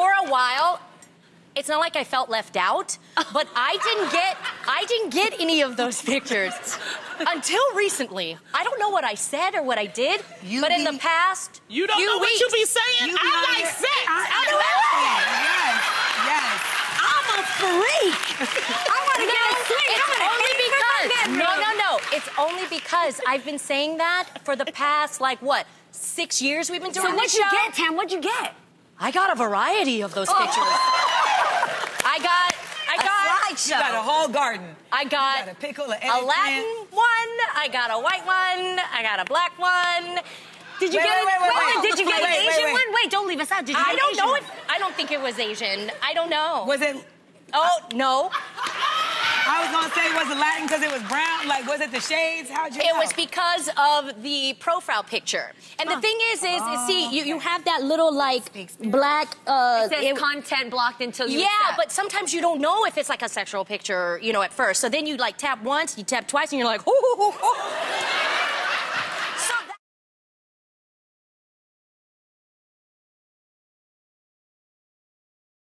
for a while, it's not like I felt left out, but I didn't get I didn't get any of those pictures until recently. I don't know what I said or what I did, You but in the past You don't few know weeks, what you be saying? You be I on like there- sex. I- I do Yes, yes. I'm a freak. I want to No, get a freak. it's I'm gonna only because no, no, no. It's only because I've been saying that for the past like what six years we've been doing So what'd you show. get, Tam? What'd you get? I got a variety of those pictures. I got, I A got, slideshow. You got a whole garden. I got, got a pickle, a Latin one. I got a white one. I got a black one. Did you Wait, get wait, it? wait, wait, wait. Did you get Wait, an Asian one? Wait, don't leave us out. Did you I get don't an Asian know one? if I don't think it was Asian. I don't know. Was it? oh no, I was gonna say, was it Latin because it was brown? Like, was it the shades? How'd you it know? was because of the profile picture. And the thing is, is, is see, you, you have that little like black. Uh, It says it- content blocked until you Yeah, accept. but sometimes you don't know if it's like a sexual picture, you know, at first. So then you like tap once, you tap twice, and you're like, hoo, hoo, hoo, hoo.